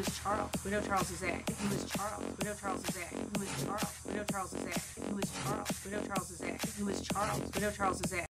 Who is Charles. We know Charles is it. Who is Charles. We know Charles is it. Who is Charles. We know Charles is it. Who is Charles. We know Charles is it. Who is Charles. We know Charles is it.